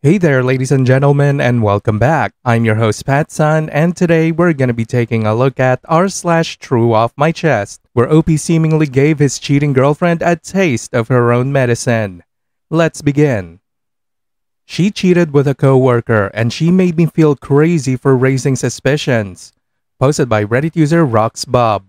Hey there, ladies and gentlemen, and welcome back. I'm your host, PattSun, and today we're gonna be taking a look at r slash true off my chest, where OP seemingly gave his cheating girlfriend a taste of her own medicine. Let's begin. She cheated with a coworker, and she made me feel crazy for raising suspicions. Posted by Reddit user RoxBob.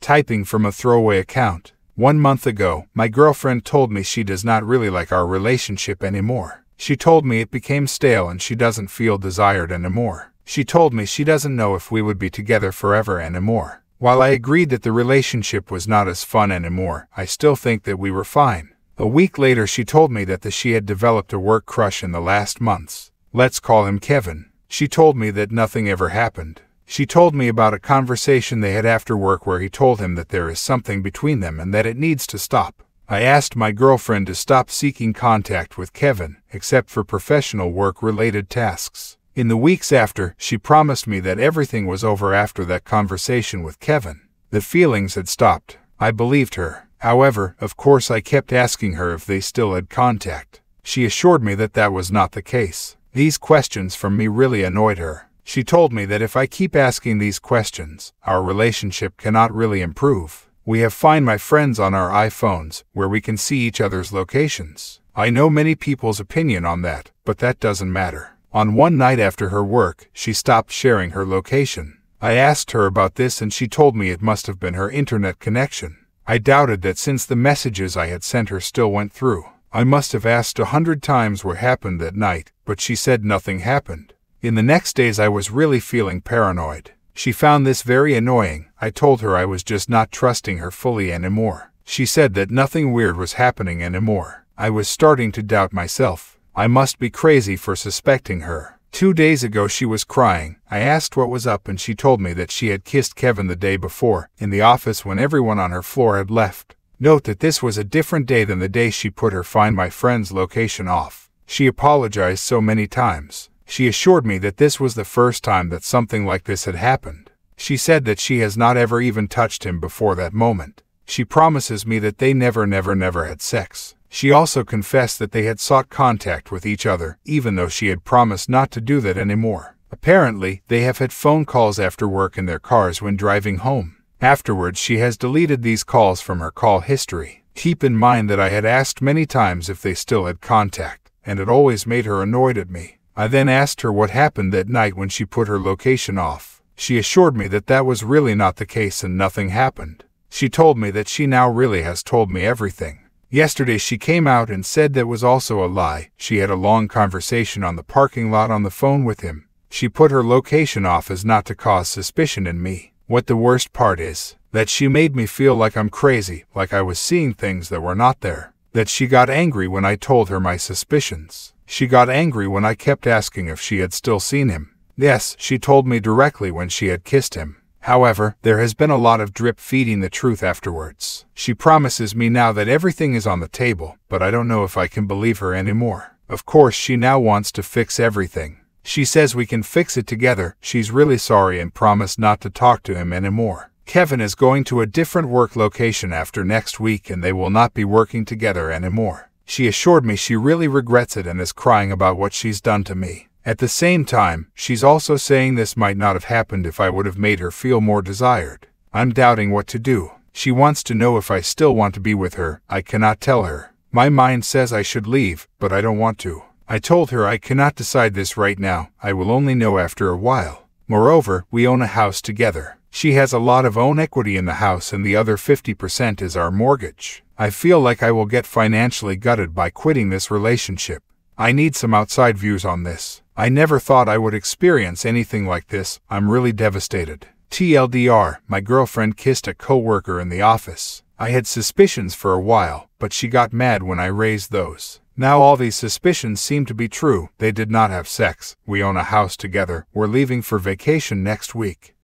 Typing from a throwaway account. One month ago, my girlfriend told me she does not really like our relationship anymore. She told me it became stale and she doesn't feel desired anymore. She told me she doesn't know if we would be together forever anymore. While I agreed that the relationship was not as fun anymore, I still think that we were fine. A week later, she told me that the, she had developed a work crush in the last months. Let's call him Kevin. She told me that nothing ever happened. She told me about a conversation they had after work where he told him that there is something between them and that it needs to stop. I asked my girlfriend to stop seeking contact with Kevin, except for professional work related tasks. In the weeks after, she promised me that everything was over after that conversation with Kevin. The feelings had stopped. I believed her. However, of course, I kept asking her if they still had contact. She assured me that that was not the case. These questions from me really annoyed her. She told me that if I keep asking these questions, our relationship cannot really improve. We have Find My Friends on our iPhones, where we can see each other's locations. I know many people's opinion on that, but that doesn't matter. On one night after her work, she stopped sharing her location. I asked her about this and she told me it must have been her internet connection. I doubted that since the messages I had sent her still went through. I must have asked a hundred times what happened that night, but she said nothing happened. In the next days, I was really feeling paranoid. She found this very annoying. I told her I was just not trusting her fully anymore. She said that nothing weird was happening anymore. I was starting to doubt myself. I must be crazy for suspecting her. Two days ago, she was crying. I asked what was up, and she told me that she had kissed Kevin the day before, in the office when everyone on her floor had left. Note that this was a different day than the day she put her Find My Friend's location off. She apologized so many times. She assured me that this was the first time that something like this had happened. She said that she has not ever even touched him before that moment. She promises me that they never, never, never had sex. She also confessed that they had sought contact with each other, even though she had promised not to do that anymore. Apparently, they have had phone calls after work in their cars when driving home. Afterwards, she has deleted these calls from her call history. Keep in mind that I had asked many times if they still had contact, and it always made her annoyed at me. I then asked her what happened that night when she put her location off. She assured me that that was really not the case and nothing happened. She told me that she now really has told me everything. Yesterday she came out and said that was also a lie. She had a long conversation on the parking lot on the phone with him. She put her location off as not to cause suspicion in me. What the worst part is, that she made me feel like I'm crazy, like I was seeing things that were not there. That she got angry when I told her my suspicions. She got angry when I kept asking if she had still seen him. Yes, she told me directly when she had kissed him. However, there has been a lot of drip feeding the truth afterwards. She promises me now that everything is on the table, but I don't know if I can believe her anymore. Of course, she now wants to fix everything. She says we can fix it together. She's really sorry and promised not to talk to him anymore. Kevin is going to a different work location after next week and they will not be working together anymore. She assured me she really regrets it and is crying about what she's done to me. At the same time, she's also saying this might not have happened if I would have made her feel more desired. I'm doubting what to do. She wants to know if I still want to be with her. I cannot tell her. My mind says I should leave, but I don't want to. I told her I cannot decide this right now. I will only know after a while. Moreover, we own a house together. She has a lot of own equity in the house and the other 50% is our mortgage. I feel like I will get financially gutted by quitting this relationship. I need some outside views on this. I never thought I would experience anything like this. I'm really devastated. TLDR, my girlfriend kissed a coworker in the office. I had suspicions for a while, but she got mad when I raised those. Now all these suspicions seem to be true. They did not have sex. We own a house together. We're leaving for vacation next week.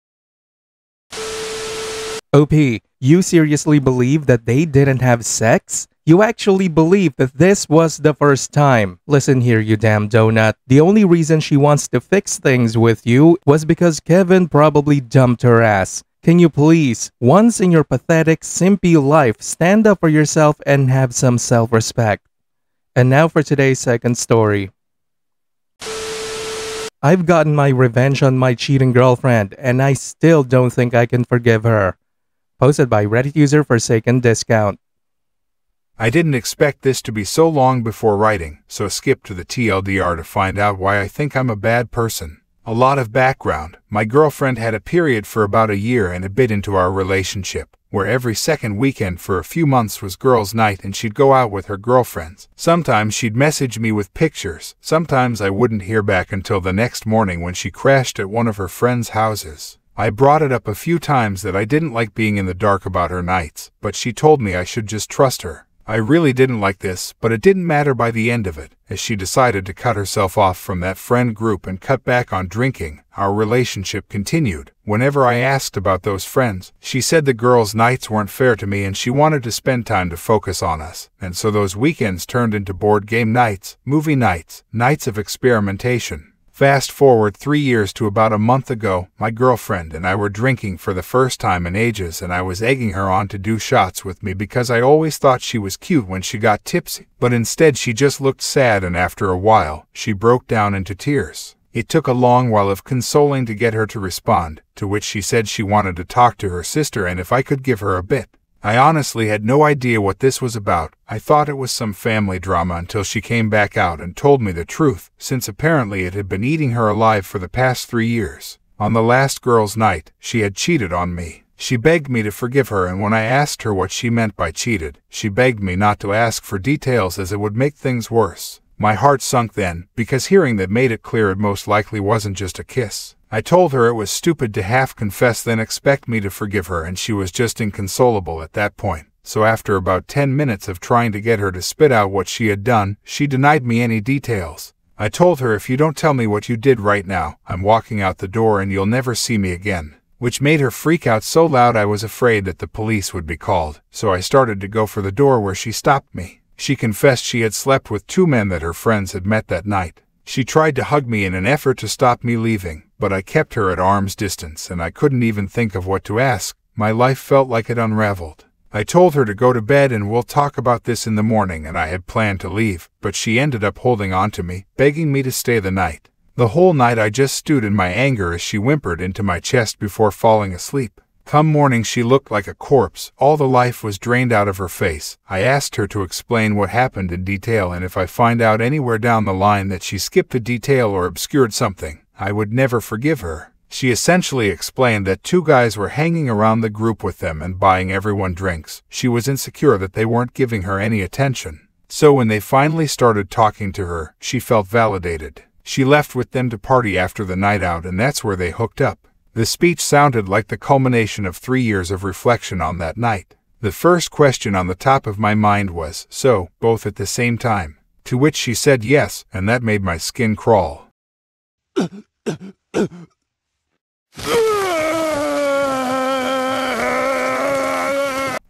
OP, you seriously believe that they didn't have sex? You actually believe that this was the first time. Listen here, you damn donut. The only reason she wants to fix things with you was because Kevin probably dumped her ass. Can you please, once in your pathetic, simpy life, stand up for yourself and have some self respect? And now for today's second story. I've gotten my revenge on my cheating girlfriend, and I still don't think I can forgive her. Posted by Reddit user Forsaken Discount. I didn't expect this to be so long before writing, so skip to the TLDR to find out why I think I'm a bad person. A lot of background. My girlfriend had a period for about a year and a bit into our relationship, where every second weekend for a few months was girls' night and she'd go out with her girlfriends. Sometimes she'd message me with pictures, sometimes I wouldn't hear back until the next morning when she crashed at one of her friends' houses. I brought it up a few times that I didn't like being in the dark about her nights, but she told me I should just trust her. I really didn't like this, but it didn't matter by the end of it, as she decided to cut herself off from that friend group and cut back on drinking. Our relationship continued. Whenever I asked about those friends, she said the girls' nights weren't fair to me and she wanted to spend time to focus on us. And so those weekends turned into board game nights, movie nights, nights of experimentation. Fast forward three years to about a month ago, my girlfriend and I were drinking for the first time in ages, and I was egging her on to do shots with me because I always thought she was cute when she got tipsy. But instead, she just looked sad, and after a while, she broke down into tears. It took a long while of consoling to get her to respond, to which she said she wanted to talk to her sister and if I could give her a bit. I honestly had no idea what this was about. I thought it was some family drama until she came back out and told me the truth, since apparently it had been eating her alive for the past three years. On the last girls' night, she had cheated on me. She begged me to forgive her, and when I asked her what she meant by cheated, she begged me not to ask for details as it would make things worse. My heart sunk then, because hearing that made it clear it most likely wasn't just a kiss. I told her it was stupid to half confess then expect me to forgive her and she was just inconsolable at that point. So after about 10 minutes of trying to get her to spit out what she had done, she denied me any details. I told her if you don't tell me what you did right now, I'm walking out the door and you'll never see me again. Which made her freak out so loud I was afraid that the police would be called, so I started to go for the door where she stopped me. She confessed she had slept with two men that her friends had met that night. She tried to hug me in an effort to stop me leaving, but I kept her at arm's distance and I couldn't even think of what to ask. My life felt like it unraveled. I told her to go to bed and we'll talk about this in the morning, and I had planned to leave, but she ended up holding on to me, begging me to stay the night. The whole night I just stewed in my anger as she whimpered into my chest before falling asleep. Come morning, she looked like a corpse. All the life was drained out of her face. I asked her to explain what happened in detail, and if I find out anywhere down the line that she skipped a detail or obscured something, I would never forgive her. She essentially explained that two guys were hanging around the group with them and buying everyone drinks. She was insecure that they weren't giving her any attention. So when they finally started talking to her, she felt validated. She left with them to party after the night out, and that's where they hooked up. The speech sounded like the culmination of three years of reflection on that night. The first question on the top of my mind was, so, both at the same time. To which she said yes, and that made my skin crawl.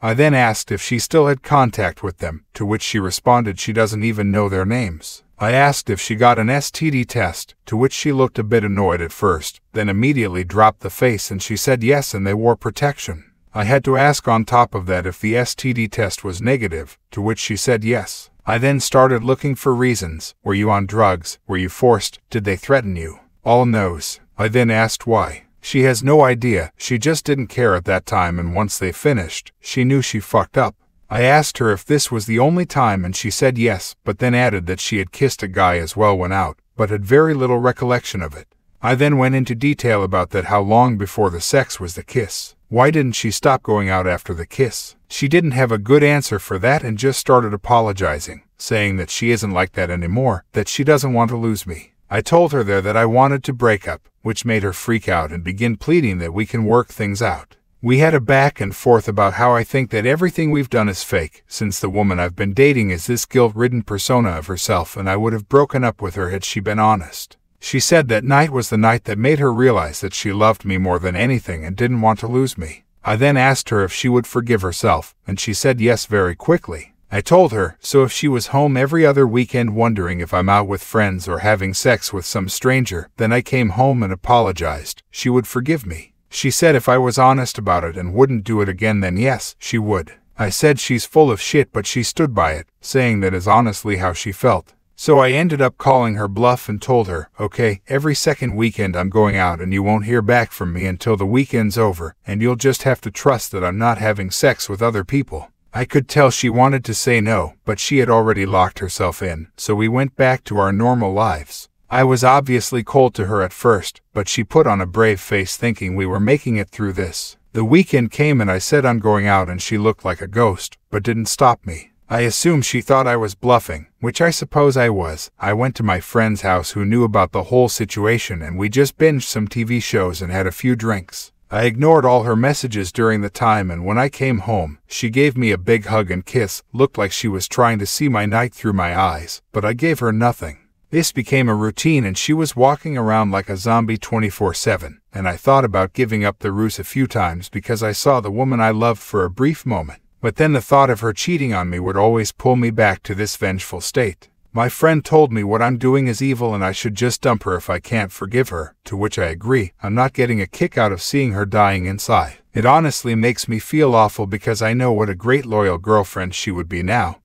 I then asked if she still had contact with them, to which she responded she doesn't even know their names. I asked if she got an STD test, to which she looked a bit annoyed at first, then immediately dropped the face and she said yes and they wore protection. I had to ask on top of that if the STD test was negative, to which she said yes. I then started looking for reasons. Were you on drugs? Were you forced? Did they threaten you? All no's. I then asked why. She has no idea, she just didn't care at that time and once they finished, she knew she fucked up. I asked her if this was the only time and she said yes, but then added that she had kissed a guy as well when out, but had very little recollection of it. I then went into detail about that how long before the sex was the kiss. Why didn't she stop going out after the kiss? She didn't have a good answer for that and just started apologizing, saying that she isn't like that anymore, that she doesn't want to lose me. I told her there that I wanted to break up, which made her freak out and begin pleading that we can work things out. We had a back and forth about how I think that everything we've done is fake, since the woman I've been dating is this guilt ridden persona of herself, and I would have broken up with her had she been honest. She said that night was the night that made her realize that she loved me more than anything and didn't want to lose me. I then asked her if she would forgive herself, and she said yes very quickly. I told her, so if she was home every other weekend wondering if I'm out with friends or having sex with some stranger, then I came home and apologized, she would forgive me. She said if I was honest about it and wouldn't do it again, then yes, she would. I said she's full of shit, but she stood by it, saying that is honestly how she felt. So I ended up calling her bluff and told her, okay, every second weekend I'm going out and you won't hear back from me until the weekend's over, and you'll just have to trust that I'm not having sex with other people. I could tell she wanted to say no, but she had already locked herself in, so we went back to our normal lives. I was obviously cold to her at first, but she put on a brave face thinking we were making it through this. The weekend came and I said I'm going out and she looked like a ghost, but didn't stop me. I assume she thought I was bluffing, which I suppose I was. I went to my friend's house who knew about the whole situation and we just binged some TV shows and had a few drinks. I ignored all her messages during the time and when I came home, she gave me a big hug and kiss, looked like she was trying to see my night through my eyes, but I gave her nothing. This became a routine and she was walking around like a zombie 24-7, and I thought about giving up the ruse a few times because I saw the woman I loved for a brief moment. But then the thought of her cheating on me would always pull me back to this vengeful state. My friend told me what I'm doing is evil and I should just dump her if I can't forgive her, to which I agree. I'm not getting a kick out of seeing her dying inside. It honestly makes me feel awful because I know what a great loyal girlfriend she would be now.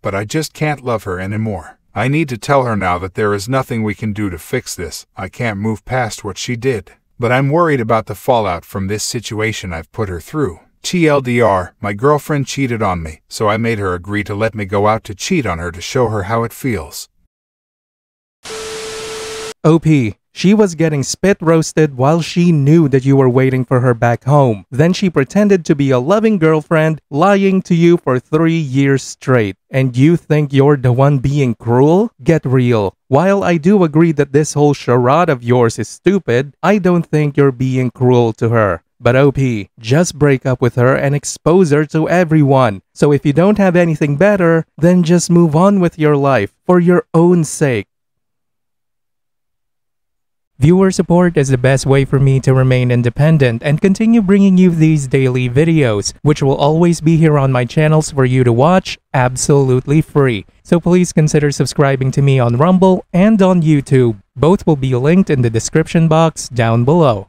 but I just can't love her anymore. I need to tell her now that there is nothing we can do to fix this. I can't move past what she did. But I'm worried about the fallout from this situation I've put her through. TLDR, my girlfriend cheated on me, so I made her agree to let me go out to cheat on her to show her how it feels. OP. She was getting spit roasted while she knew that you were waiting for her back home. Then she pretended to be a loving girlfriend, lying to you for three years straight. And you think you're the one being cruel? Get real. While I do agree that this whole charade of yours is stupid, I don't think you're being cruel to her. But OP, just break up with her and expose her to everyone. So if you don't have anything better, then just move on with your life for your own sake. Viewer support is the best way for me to remain independent and continue bringing you these daily videos, which will always be here on my channels for you to watch absolutely free. So please consider subscribing to me on Rumble and on YouTube. Both will be linked in the description box down below.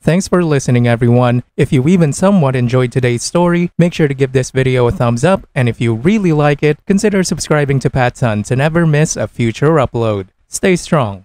Thanks for listening everyone. If you even somewhat enjoyed today's story, make sure to give this video a thumbs up and if you really like it, consider subscribing to PattSun to never miss a future upload. Stay strong.